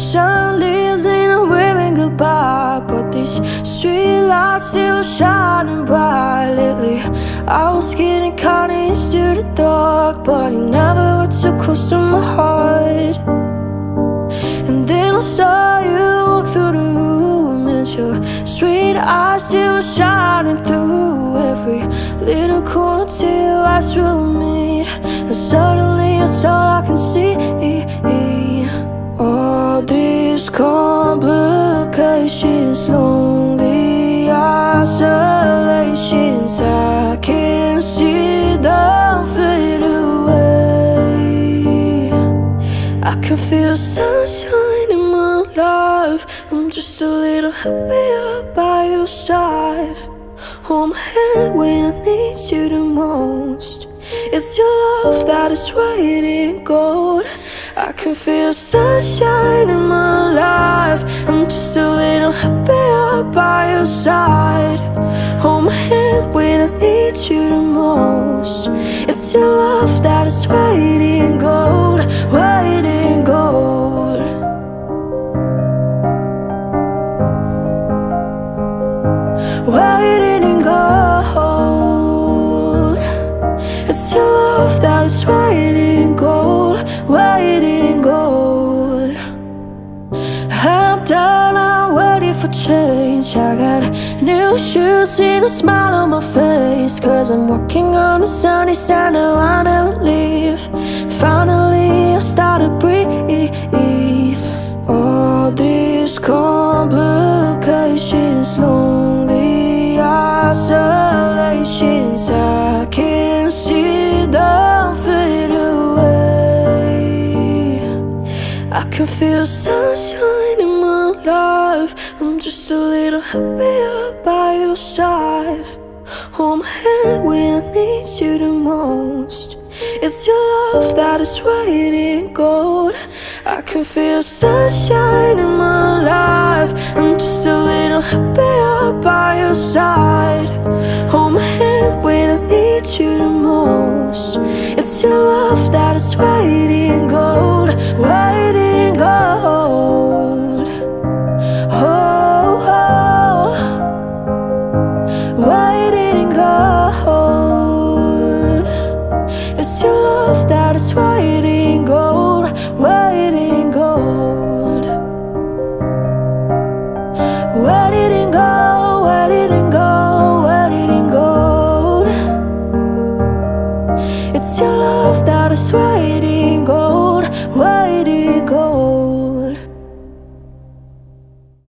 Sun leaves in a waving goodbye But these street lights still shining bright Lately. I was getting caught into the dark But you never got too close to my heart. And then I saw you walk through the room And your sweet eyes still shining through Every little corner till I will meet And suddenly it's all I can see lonely isolations I can't see them fade away. I can feel sunshine in my life. I'm just a little happier by your side. Hold my hand when I need you the most. It's your love that is white in gold I can feel sunshine in my life. I'm just a little happier by your side. Hold my hand when I need you the most. It's your love that is white in gold White in gold. White in gold. It's your love that is white in gold White in gold I'm done, I'm ready for change. I got new shoes and a smile on my face. Cause I'm walking on the sunny side, no I'll never leave can feel sunshine in my life. I'm just a little happier by your side. Hold my hand when I need you the most. It's your love that is white gold. I can feel sunshine in my life. I'm just a little happier by your side. Hold my hand when I need you the most. It's your love that is white gold